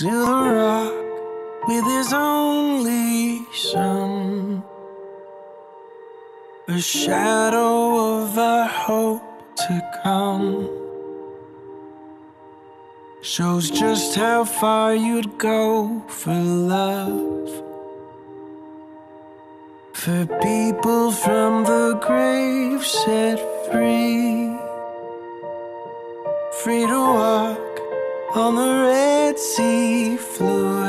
to the rock with his only son. A shadow of our hope to come. Shows just how far you'd go for love. For people from the grave set free. Free to walk on the Red Sea floor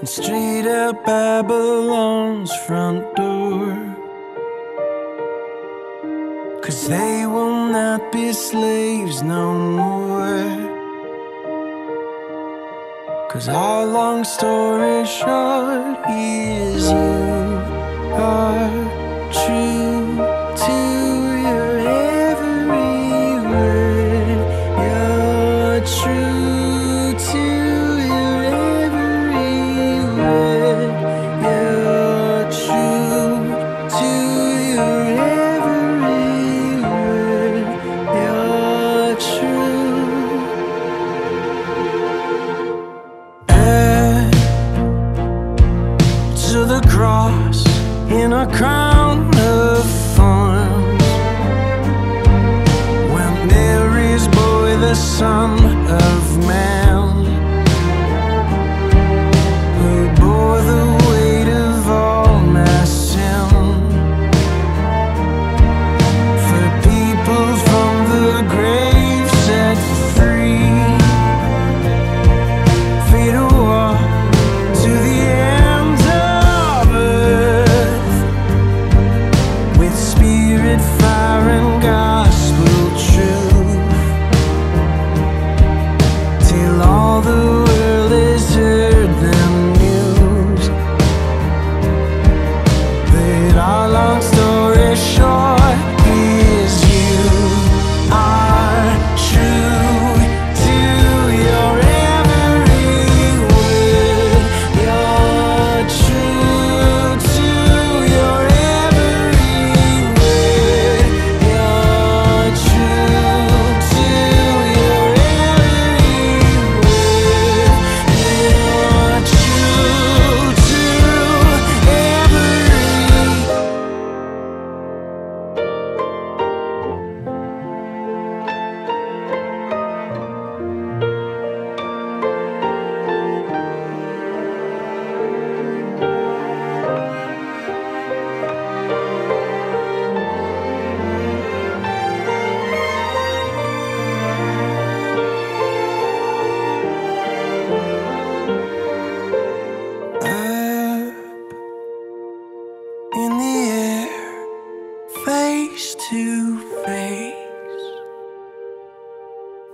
and straight out Babylon's front door. Cause they will not be slaves no more. Cause our long story short is you a in the air, face to face,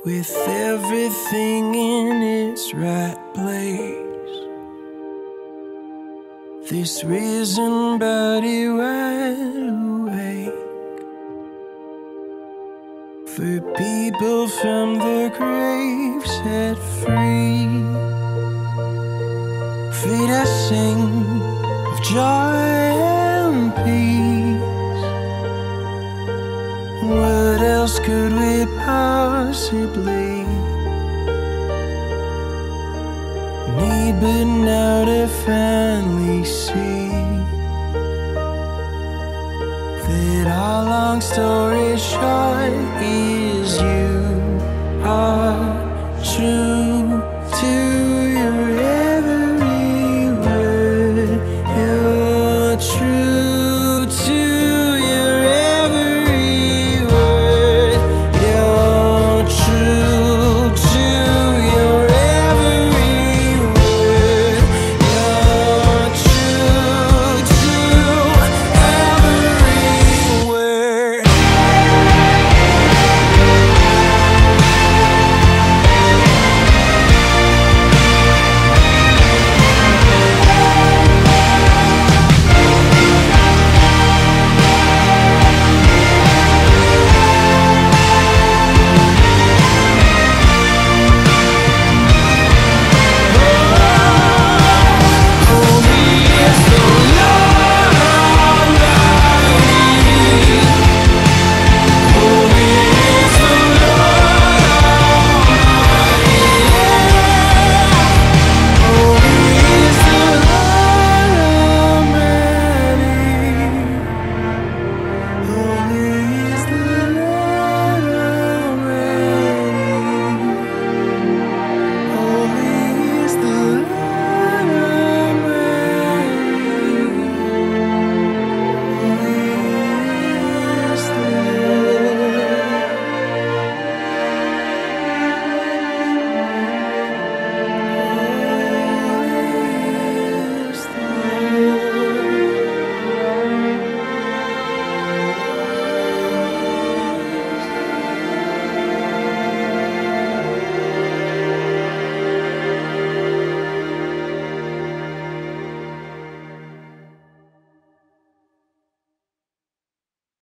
with everything in its right place. This risen body wide awake for people from the grave set free free to sing of joy What else could we possibly need but now to finally see that our long story short is